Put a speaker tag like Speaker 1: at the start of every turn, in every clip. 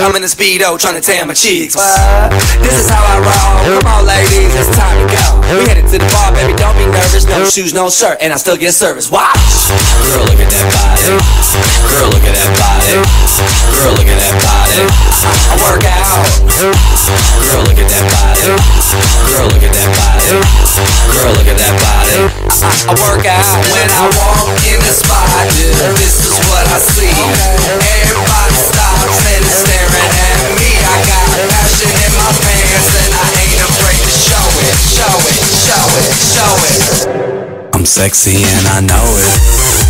Speaker 1: I'm in a speedo trying to tan my cheeks. What? This is how I roll. Come on, ladies, it's time to go. We headed to the bar, baby. Don't be nervous. No shoes, no shirt, and I still get service. Watch. Girl, look at that body. Girl, look at that body. Girl, look at that body. I, work out. Girl, look at that body. Girl, look at that body. Girl, look at that body. I, work out when I walk in the spot. This is what I see. Everybody stops and is I ain't afraid to show it, show it, show it, show it. I'm sexy and I know it.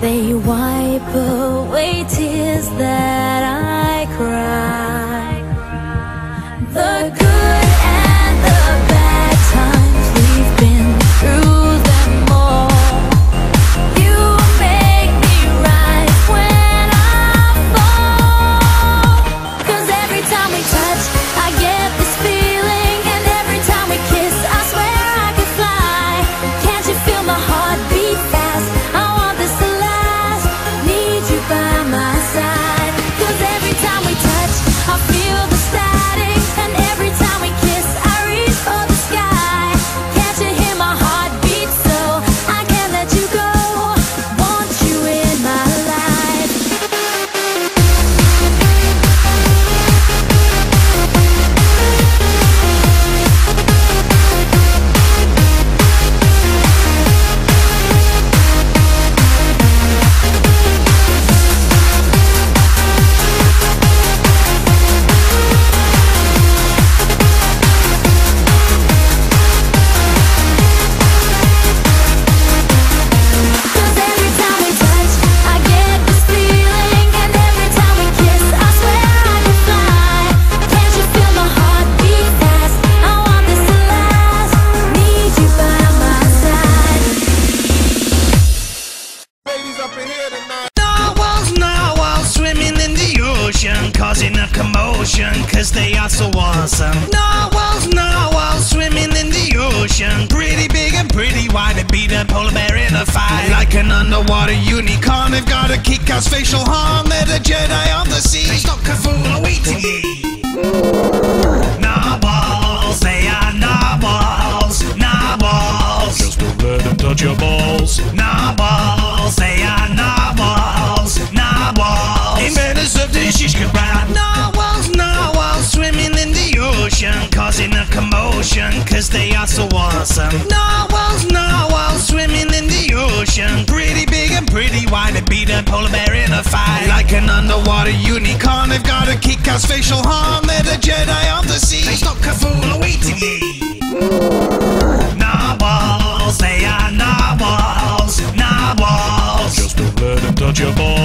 Speaker 2: They wipe away tears that I cry. could beat
Speaker 3: a polar bear in a fight. Like an underwater unicorn, they've got a kick ass facial harm. They're the Jedi on the sea. They stock a fool a wheatie. Narwhals, they are narwhals, narwhals. Just don't let them touch your balls. Narwhals, they are narwhals, narwhals. Inventors of the shish kebab. Narwhals, narwhals, swimming in the ocean, causing a commotion, cause they are so awesome. Narwhals. pretty wine and beat a polar bear in a fight. Like an underwater unicorn, they've got a kick ass facial harm. They're the Jedi of the sea. They stock a fool awaiting thee. Narwhals, they are narwhals, narwhals. Just don't let them touch your balls.